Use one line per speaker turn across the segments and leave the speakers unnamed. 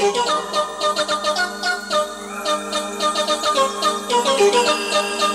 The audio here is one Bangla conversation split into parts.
Thank you.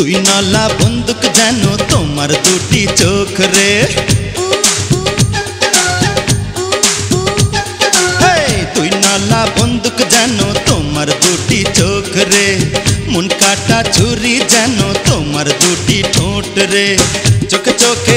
দুই নলা বন্দুক যেন তোমার দুটি চোখ রে। দুই নলা বন্দুক যেন তোমার দুটি চোখ রে। মন কাটা ছুরি যেন তোমার দুটি ঠোঁট রে। চোখে চোখে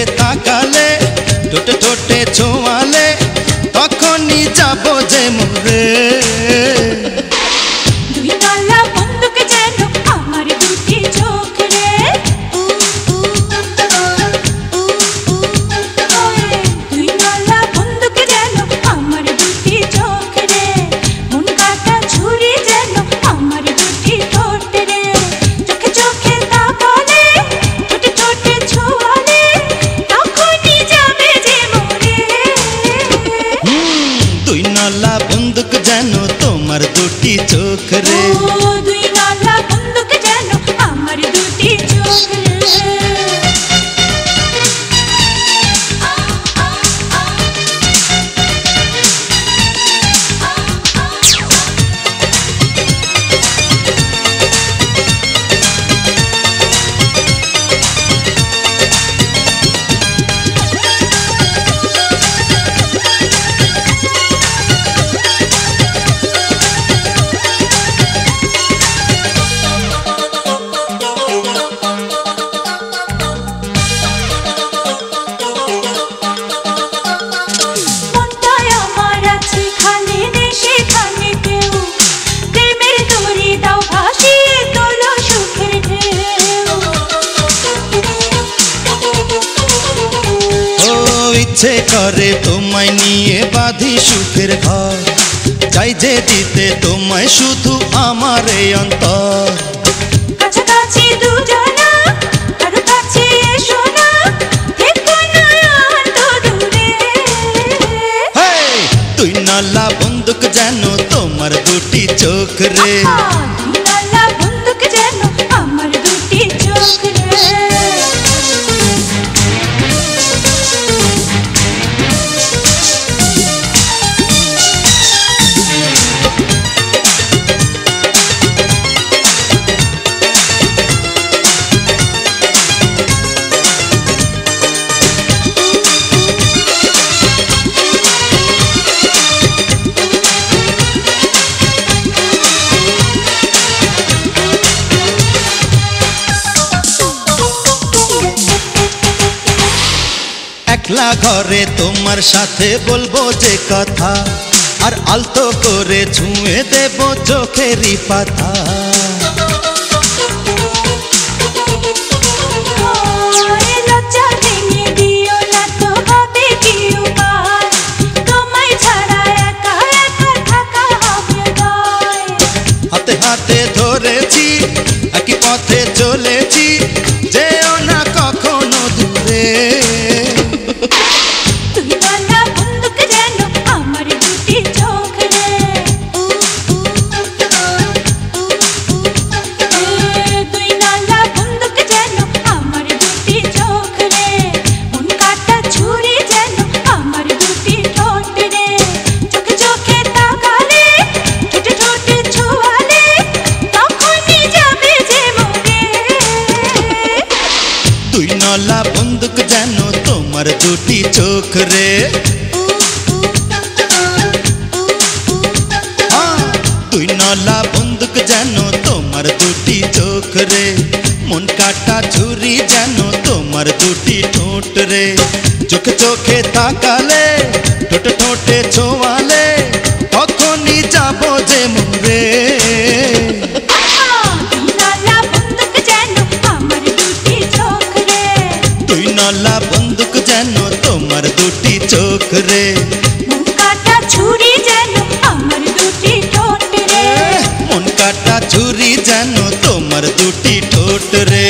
ইচ্ছে করে তোমায় নিয়ে বাঁধি সুখের ঘর চাই যে দিতে তোমায় শুধু আমার এই অন্তর। তুই নলা বন্দুক যেন তোমার দুটি চোখ রে।
নালা বন্দুক যেন আমার দুটি চোখ
একলা ঘরে তোমার সাথে বলব যে কথা। আর আলতো করে ছুঁয়ে দেব চোখেরই পাতা। হাতে ধরেছি একই পথে চলেছি তোমার দুটি চোখ রে হ্যাঁ, তুই নলা বন্দুক যেন তোমার দুটি চোখ রে মন কাটা ছুরি যেন তোমার দুটি ঠোঁট রে চোখে চোখে তাকালে ঠোঁটে ঠোঁটে ছোঁয়ালে তখনই যাব যে মরে
তুই নালা
चोख
रे छुरी जानो तुम दूटी ठोट रे